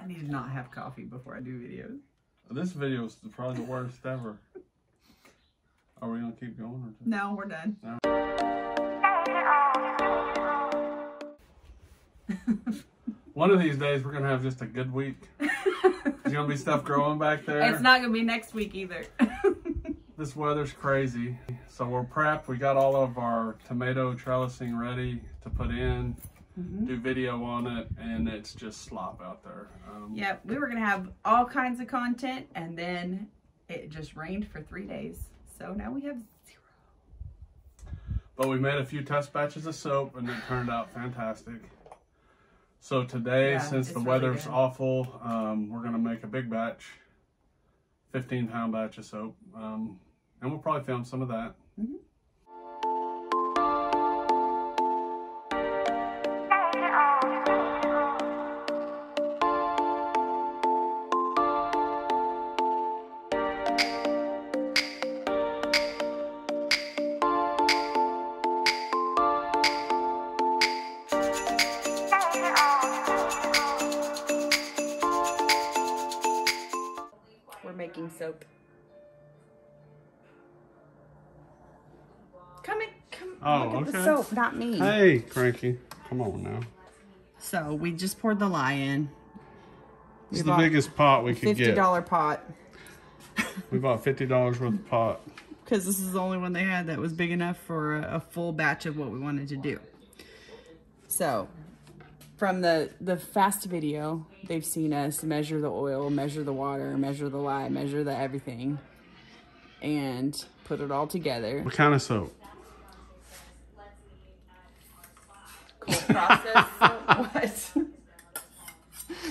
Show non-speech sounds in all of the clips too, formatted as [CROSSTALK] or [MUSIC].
I need to not have coffee before I do videos. This video is probably the worst ever. Are we gonna keep going or? No, we're done. [LAUGHS] One of these days we're gonna have just a good week. There's gonna be stuff growing back there. It's not gonna be next week either. [LAUGHS] This weather's crazy. So we're prepped. We got all of our tomato trellising ready to put in, do video on it, and it's just slop out there. Um, yep, we were gonna have all kinds of content, and then it just rained for three days. So now we have zero. But we made a few test batches of soap and it turned out fantastic. So today, Yeah, since the weather's good. awful, um, we're gonna make a big batch, 15 pound batch of soap. Um, and we'll probably film some of that. We're Oh, look at the okay. soap, not me. Hey, Cranky, come on now. So we just poured the lye in. This is the biggest pot we could Fifty get. dollar pot We bought $50 worth of pot. [LAUGHS] because this is the only one they had that was big enough for a, a full batch of what we wanted to do. So, from the the fast video, they've seen us measure the oil, measure the water, measure the lye, measure the everything, and put it all together. What kind of soap? Process. [LAUGHS] what? [LAUGHS]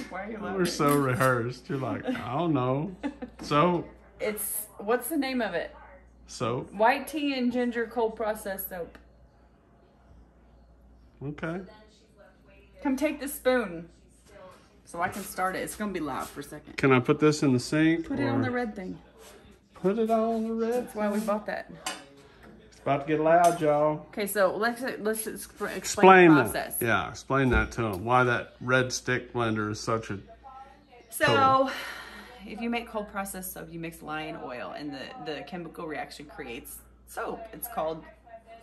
Why are you We're so rehearsed. You're like, I don't know. [LAUGHS] So It's what's the name of it? Soap. White tea and ginger cold process soap. Okay. Come take the spoon. So I can start it. It's gonna be loud for a second. Can I put this in the sink? Put it on the red thing. Put it on the red. That's why we bought that. It's about to get loud, y'all. Okay, so let's let's explain, explain Explain the that. Yeah, explain that to them. Why that red stick blender is such a. So, Cool. if you make cold process soap, you mix lye and oil, and the the chemical reaction creates soap. It's called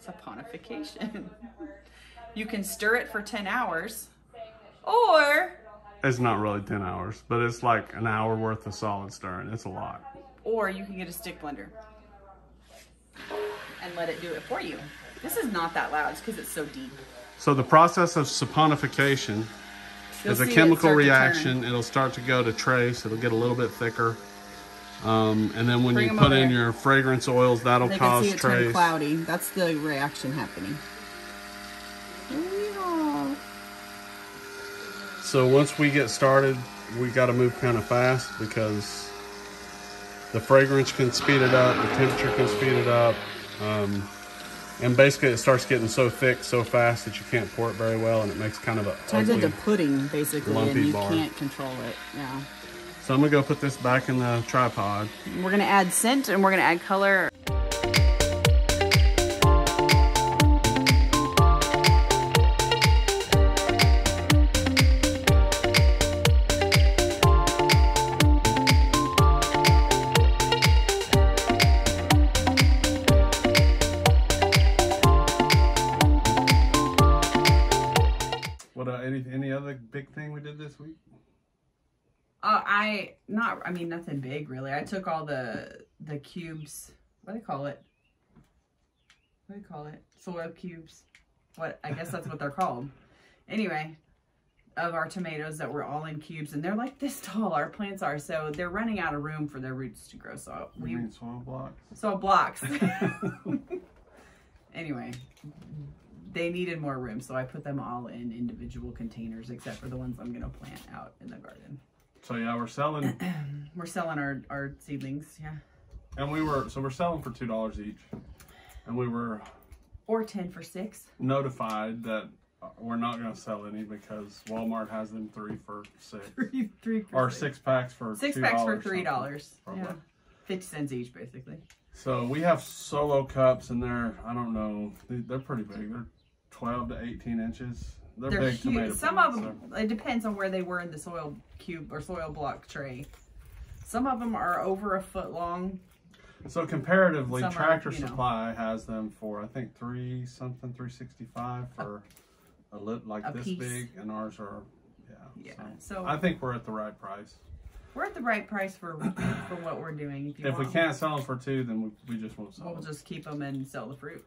saponification. [LAUGHS] you can stir it for ten hours, or It's not really 10 hours, but it's like an hour worth of solid stirring. It's a lot. or you can get a stick blender and let it do it for you. This is not that loud. It's because it's so deep. So the process of saponification You'll is a it chemical turn. reaction. It'll start to go to trace. It'll get a little bit thicker. Um, and then when Bring you put in your fragrance oils, that'll They cause can see it turn trace. cloudy. That's the reaction happening. So once we get started, we got to move kind of fast because the fragrance can speed it up, the temperature can speed it up, um, and basically it starts getting so thick so fast that you can't pour it very well, and it makes kind of a Turns ugly. into pudding basically, and you bar. can't control it. Yeah. So I'm gonna go put this back in the tripod. We're gonna add scent and we're gonna add color. Any any other big thing we did this week? Uh, I not. I mean, nothing big really. I took all the the cubes. What do they call it? What do they call it? Soil cubes. What? I guess that's what they're [LAUGHS] called. Anyway, of our tomatoes that were all in cubes, and they're like this tall. Our plants are so they're running out of room for their roots to grow. So You we mean soil blocks? so blocks. [LAUGHS] [LAUGHS] anyway, they needed more room, so I put them all in individual containers, except for the ones I'm gonna plant out in the garden. So yeah, we're selling, [CLEARS THROAT] We're selling our our seedlings, yeah, and we were so we're selling for two dollars each, and we were or ten for six. notified that uh, we're not going to sell any because Walmart has them three for six [LAUGHS] Three, three for or six packs for Six $2 packs for three dollars. Yeah, fifty cents each, basically. So we have solo cups, and they're I don't know they- they're pretty big. They're twelve to eighteen inches, they're, They're big tomato. Some plants, of them, it depends on where they were in the soil cube or soil block tray. Some of them are over a foot long. So comparatively, Some are, Tractor know. Supply has them for I think three something, three sixty five for a lit like a this piece. big, and ours are yeah. Yeah. So So I think we're at the right price. we're at the right price for for what we're doing. If If we can't sell them for two, then we, we just won't sell we'll them. just keep them and sell the fruit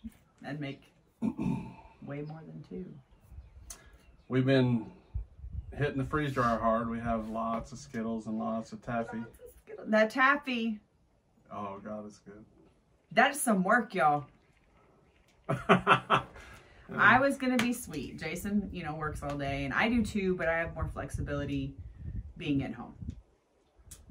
[LAUGHS] and make way more than two. We've been hitting the freeze dryer hard. We have lots of Skittles and lots of taffy. That taffy, Oh God, it's good. that is some work, y'all. [LAUGHS] I was gonna be sweet. Jason, you know, works all day, and I do too, but I have more flexibility being at home.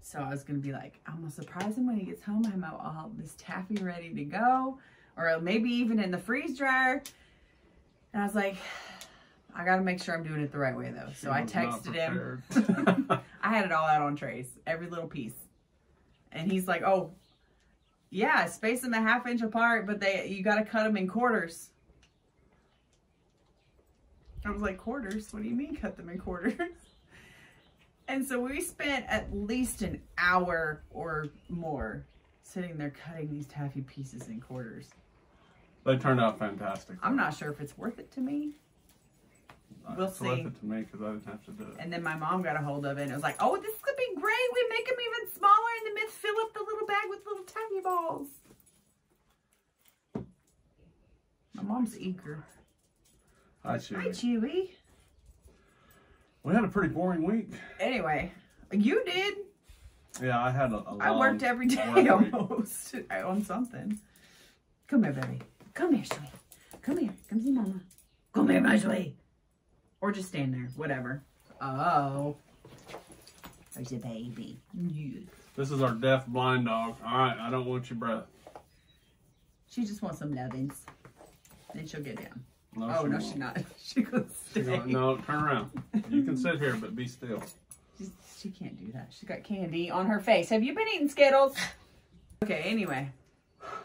So I was gonna be like, I'm gonna surprise him when he gets home. I have all this taffy ready to go, or maybe even in the freeze dryer. And I was like, I gotta make sure I'm doing it the right way though. So I She was not texted him. [LAUGHS] I had it all out on trays, every little piece. And he's like, "Oh, yeah, space them a half inch apart, but they you got to cut them in quarters." I was like, "Quarters? What do you mean cut them in quarters?" [LAUGHS] And so we spent at least an hour or more sitting there cutting these taffy pieces in quarters. They turned out fantastic. I'm not sure if it's worth it to me. we'll it's worth see. it to me because I didn't have to do it. And then my mom got a hold of it and it was like, oh, this could be great. We make them even smaller and then fill up the little bag with little taffy balls. My mom's eager. Hi, Hi, Chewy. Chewy. We had a pretty boring week. Anyway, you did. Yeah, I had a, a I worked every [LAUGHS] day almost on something. Come here, baby. Come here, sweet. Come here. Come see mama. Come here, my sweet. Or just stand there. Whatever. Oh. There's a baby. This is our deaf blind dog. All right, I don't want your breath. She just wants some lovins. Then she'll get down. No, oh, no, won't. she's not. [LAUGHS] She goes stay. going, no, turn around. You can sit here, but be still. She's, she can't do that. She's got candy on her face. Have you been eating Skittles? Okay, anyway.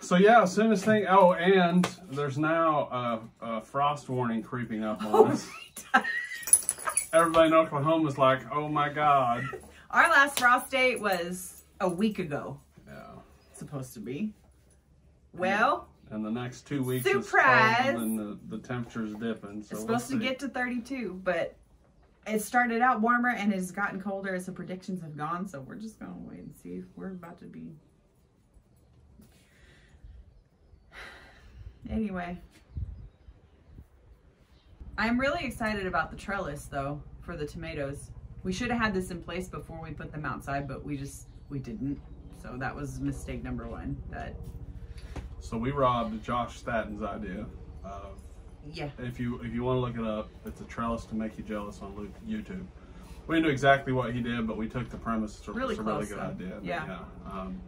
So yeah, as soon as thing. Oh, and there's now a, a frost warning creeping up Oh on us. Everybody in Oklahoma is like, "Oh my God!" Our last frost date was a week ago, Yeah. supposed to be. Well, And the next two weeks Surprise! and the, the temperature's dipping. So it's supposed we'll to get to 32, but it started out warmer and has gotten colder as the predictions have gone. So we're just gonna wait and see. If we're about to be. Anyway, I'm really excited about the trellis though for the tomatoes. We should have had this in place before we put them outside, but we just we didn't. So that was mistake number one. That So we robbed Josh Sattin's idea of yeah, if you if you want to look it up, it's a trellis to make you jealous on YouTube. We know exactly what he did, but we took the premise. It's a, Really it's a really good though. idea. Yeah. Um,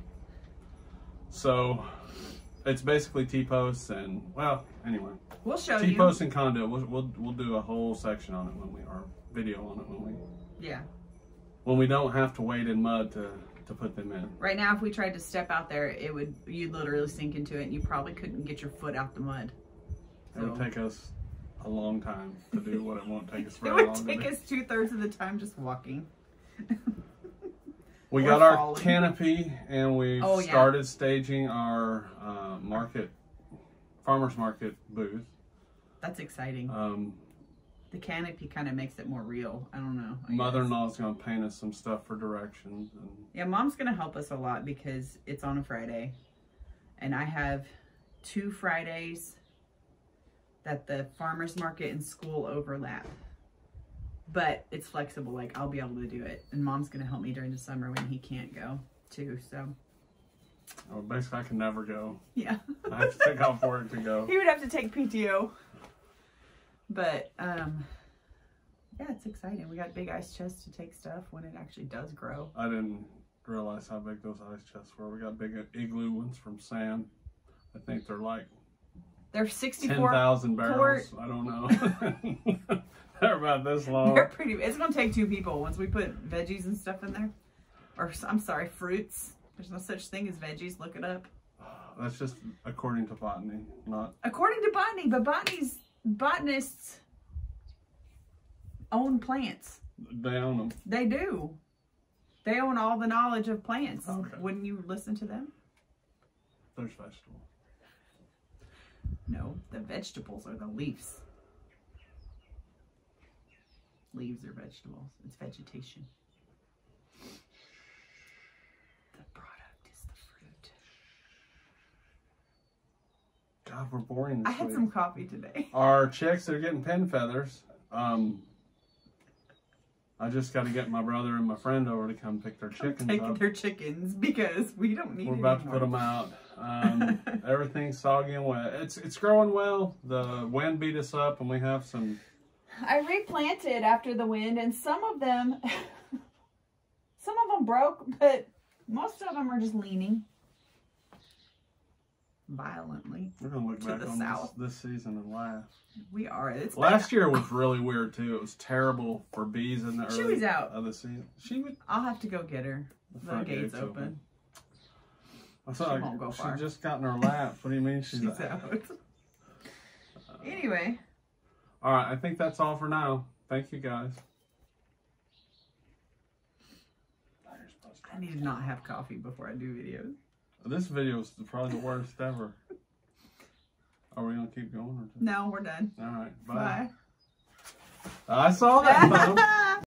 so it's basically T posts and well, anyway, we'll show T you. posts and conduit. We'll, we'll we'll do a whole section on it when we or video on it when we Yeah. when we don't have to wade in mud to to put them in. Right now, if we tried to step out there, it would you'd literally sink into it, and you probably couldn't get your foot out the mud. It would take us a long time to do what it won't take us [LAUGHS] It would long. take us two thirds of the time just walking. [LAUGHS] We got our falling. canopy and we Oh, yeah. started staging our uh, market, farmers market booth. That's exciting. Um, the canopy kind of makes it more real. I don't know. Mother-in-law's gonna paint us some stuff for directions, and Yeah, mom's gonna help us a lot because it's on a Friday, and I have two Fridays that the farmers market and school overlap. But it's flexible. Like I'll be able to do it, and mom's gonna help me during the summer when he can't go too. So well, basically I can never go. yeah. I have to take off work to go. [LAUGHS] He would have to take PTO. But um yeah, it's exciting. We got big ice chests to take stuff when it actually does grow. I didn't realize how big those ice chests were. We got big igloo ones from Sam. I think they're like They're ten 64. thousand quart- barrels. I don't know. [LAUGHS] [LAUGHS] about this [LAUGHS] long. They're pretty. It's gonna take two people once we put veggies and stuff in there. Or I'm sorry, fruits. There's no such thing as veggies. Look it up. [SIGHS] That's just according to botany, not According to botany, but botany's botanists own plants. They own them. They do. They own all the knowledge of plants. Okay. Wouldn't you listen to them? There's vegetables. No, the vegetables are the leaves. Leaves or vegetables. It's vegetation. The product is the fruit. God, we're boring. I had week. some coffee today. [LAUGHS] Our chicks are getting pin feathers. Um, I just got to get my brother and my friend over to come pick their chickens Take up. their chickens because we don't need We're about to put them out. [LAUGHS] Um, everything's soggy and wet. It's it's growing well. The wind beat us up, and we have some. [LAUGHS] I replanted after the wind, and some of them, [LAUGHS] some of them broke, but most of them are just leaning violently. We're gonna look To back the on south. this, this season and laugh. We are. It's been- Last year was really weird too. It was terrible for bees in the She early was out. of the season. She would. I'll have to go get her. The The gate's gate's open. I thought She won't go far. she far. just got in her lap. What do you mean she's, [LAUGHS] She's out? out. anyway, All right, I think that's all for now. Thank you guys. I need to not have coffee before I do videos. This video is probably the worst ever. Are we gonna keep going or? No, we're done. All right, bye. Bye. I saw that. [LAUGHS]